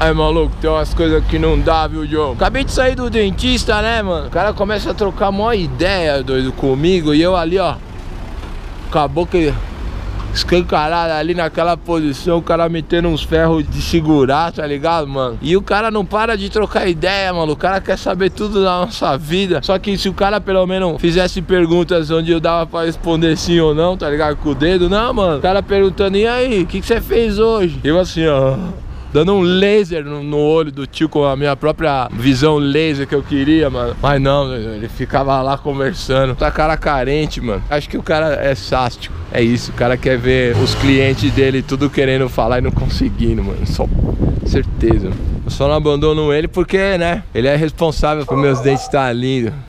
Aí, maluco, tem umas coisas que não dá, viu, João? Acabei de sair do dentista, né, mano? O cara começa a trocar mó ideia, doido, comigo. E eu ali, ó. Acabou que escancarada ali naquela posição, o cara metendo uns ferros de segurar, tá ligado, mano? E o cara não para de trocar ideia, mano. O cara quer saber tudo da nossa vida. Só que se o cara pelo menos fizesse perguntas onde eu dava pra responder sim ou não, tá ligado? Com o dedo, não, mano. O cara perguntando, e aí, o que, que você fez hoje? Eu assim, ó dando um laser no, no, olho do tio com a minha própria visão laser que eu queria, mano. Mas não, ele ficava lá conversando. Tá cara carente, mano. Acho que o cara é sástico. É isso, o cara quer ver os clientes dele tudo querendo falar e não conseguindo, mano. Só certeza. Eu só não abandono ele porque, né? Ele é responsável por meus dentes estar tá lindos.